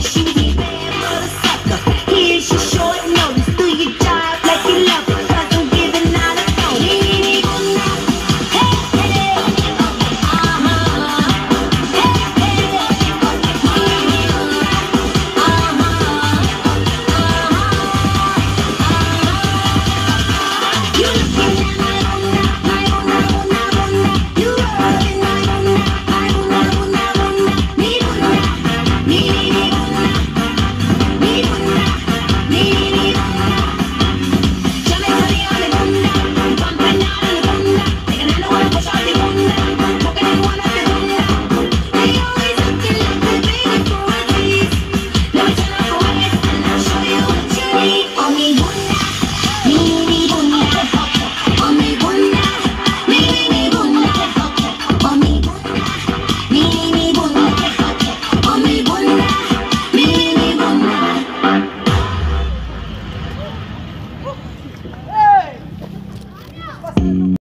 Shoot.